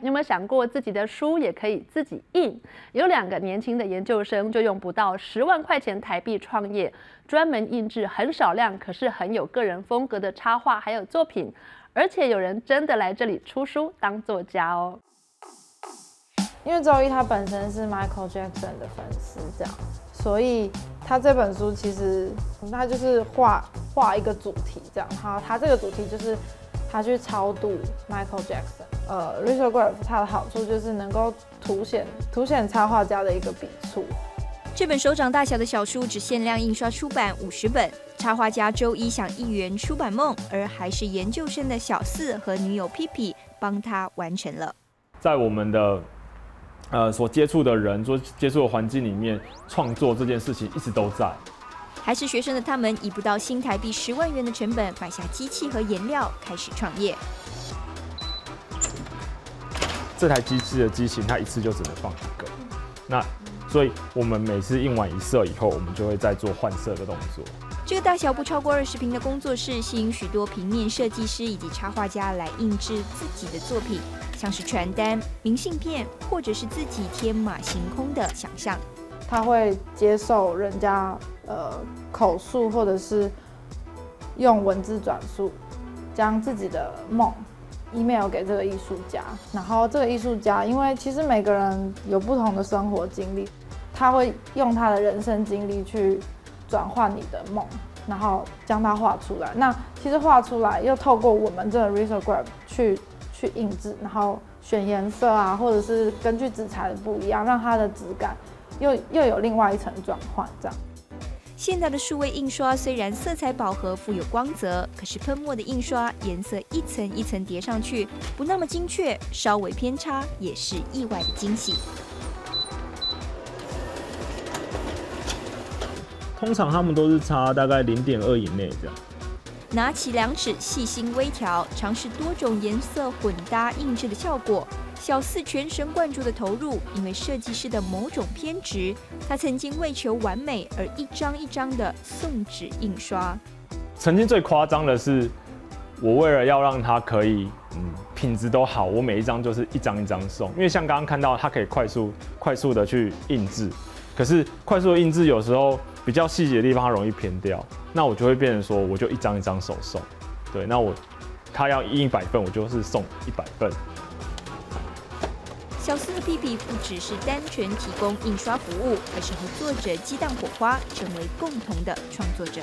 你有没有想过自己的书也可以自己印？有两个年轻的研究生就用不到十万块钱台币创业，专门印制很少量可是很有个人风格的插画还有作品，而且有人真的来这里出书当作家哦。因为周一他本身是 Michael Jackson 的粉丝，这样，所以他这本书其实他就是画画一个主题这样，好，他这个主题就是他去超度 Michael Jackson。呃 r i s o g r a p h 它的好处就是能够凸显凸显插画家的一个笔触。这本手掌大小的小书只限量印刷出版五十本。插画家周一想一圆出版梦，而还是研究生的小四和女友 P P 帮他完成了。在我们的呃所接触的人、所接触的环境里面，创作这件事情一直都在。还是学生的他们，以不到新台币十万元的成本买下机器和颜料，开始创业。这台机器的机型，它一次就只能放一个。那所以，我们每次印完一色以后，我们就会再做换色的动作。这个大小不超过二十平的工作室，吸引许多平面设计师以及插画家来印制自己的作品，像是传单、明信片，或者是自己天马行空的想象。他会接受人家呃口述，或者是用文字转述，将自己的梦。email 给这个艺术家，然后这个艺术家，因为其实每个人有不同的生活经历，他会用他的人生经历去转换你的梦，然后将它画出来。那其实画出来又透过我们这个 r e s o r g r a p h 去去印制，然后选颜色啊，或者是根据纸材的不一样，让它的质感又又有另外一层转换，这样。现在的数位印刷虽然色彩饱和、富有光泽，可是喷墨的印刷颜色一层一层叠上去，不那么精确，稍微偏差也是意外的惊喜。通常他们都是差大概零点二以内这样。拿起量尺，细心微调，尝试多种颜色混搭印制的效果。小四全神贯注的投入，因为设计师的某种偏执，他曾经为求完美而一张一张的送纸印刷。曾经最夸张的是，我为了要让它可以，嗯，品质都好，我每一张就是一张一张送。因为像刚刚看到，它可以快速快速的去印制，可是快速的印制有时候比较细节的地方它容易偏掉，那我就会变成说，我就一张一张手送。对，那我他要印一百份，我就是送一百份。小四的 BB 不只是单纯提供印刷服务，而是和作者激荡火花，成为共同的创作者。